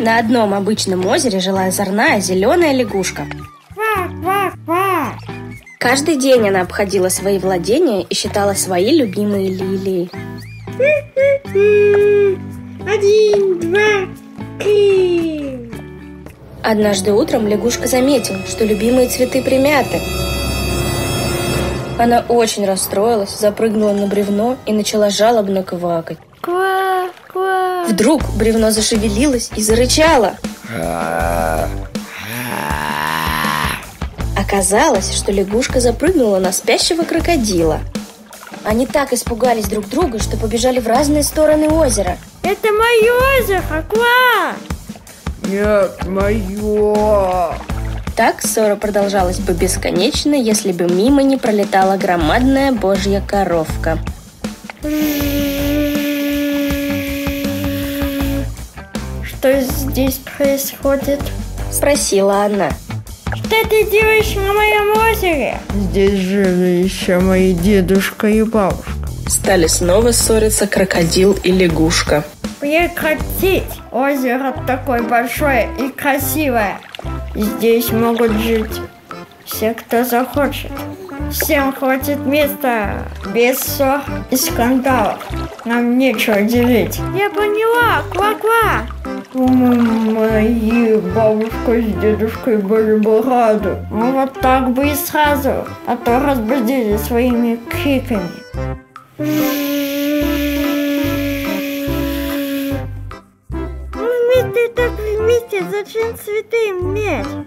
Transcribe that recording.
На одном обычном озере жила озорная зеленая лягушка. Каждый день она обходила свои владения и считала свои любимые лилии. Один, два, три. Однажды утром лягушка заметила, что любимые цветы примяты. Она очень расстроилась, запрыгнула на бревно и начала жалобно квакать. Ква, ква. Вдруг бревно зашевелилось и зарычало. Оказалось, что лягушка запрыгнула на спящего крокодила. Они так испугались друг друга, что побежали в разные стороны озера. Это мое озеро, ква. Нет, мое. Так ссора продолжалась бы бесконечно, если бы мимо не пролетала громадная божья коровка. Что здесь происходит? Спросила она. Что ты делаешь на моем озере? Здесь жили еще мои дедушка и бабушка. Стали снова ссориться крокодил и лягушка. Прекратить! Озеро такое большое и красивое. Здесь могут жить все, кто захочет. Всем хватит места без ссор и скандалов. Нам нечего делить. Я поняла, ква-ква. Мои бабушка с дедушкой были бы рады. Ну вот так бы и сразу, а то разбудили своими криками. Вместе, зачем цветы иметь?